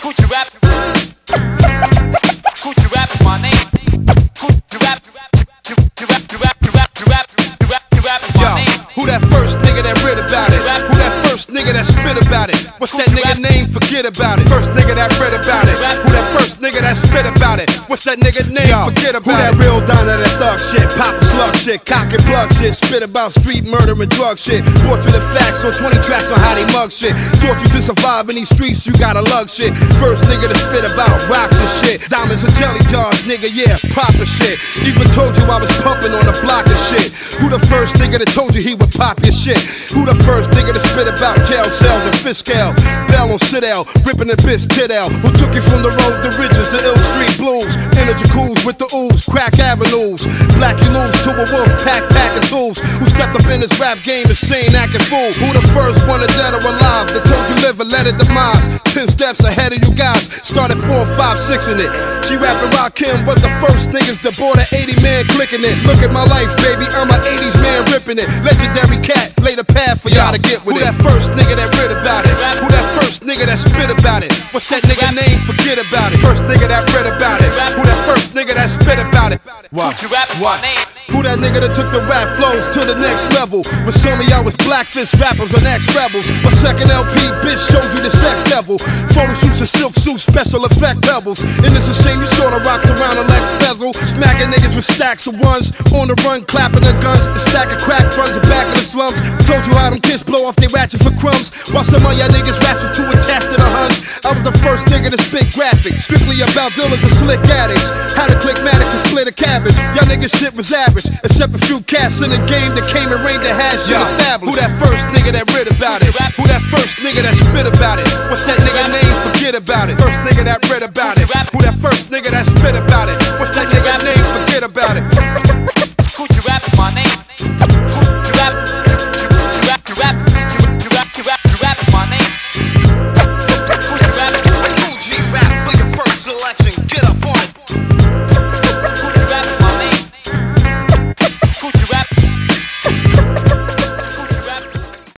Kool G Rap. Coochie rap my name. Kool G Rap. You you rap you rap you rap you rap you rap you rap my name. who that first nigga that read about it? Who that first nigga that spit about it? What's that nigga name? Forget about it. First nigga that read about it. Who that first nigga that spit about it? What's that nigga name? Forget about it. Who that real down to that thug shit? Pop a slug shit, cock and plug shit, spit about street murder and drug shit. Portrait of facts on 20 tracks on how they mug shit. Taught you to survive in these streets, you gotta lug shit. First nigga to spit about rocks and shit. Diamonds and jelly jars, nigga, yeah, proper shit. Even told you I was pumping on the block of shit. Who the first nigga that told you he would pop your shit? Who the first nigga to spit about jail cells and fiscal? Bell on Citadel, ripping the bitch tit out. Who took you from the road to riches, the ill street blues? Energy cools with the ooze, crack avenues. Black you lose to a wolf pack, pack of tools. Who stepped up in this rap game insane, acting fool? Who the first one to dead or alive that told you live and let it demise? Ten steps ahead of you guys, started four, five, six in it. G Rap and Rakim was the first niggas that bought an 80 man clicking it. Look at my life, baby, I'm an 80s man ripping it. Legendary cat, lay the path for y'all to get with it. Who that that nigga name? Forget about it. First nigga that read about it. Who that first nigga that spit about it? What? Kool G Rap is my. Who that nigga that took the rap flows to the next level? When some of y'all was blackfish rappers and ex rebels. My second LP, bitch, showed you the sex devil. Photo shoots and silk suits, special effect pebbles. And it's a shame you saw the rocks around a Lex bezel. Smacking niggas with stacks of ones. On the run, clapping their guns. The stack of crack fronts the back of the slums. Told you how them kids blow off they ratchet for crumbs. While some of y'all niggas raps were too attached to the huns. I was the first nigga to spit graphic. Strictly about dealers and slick addicts. How to click Maddox and split a cabbage. Y'all niggas shit was average. Except a few cats in the game that came and reigned the hash shit established. Who that first nigga that read about it? Who that first nigga that spit about it? What's that nigga name? Forget about it. First nigga that read about it. Who complexion